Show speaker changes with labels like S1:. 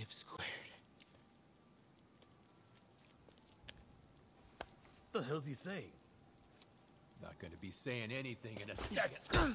S1: hip squared.
S2: The hell's he saying?
S3: Not gonna be saying anything in a second.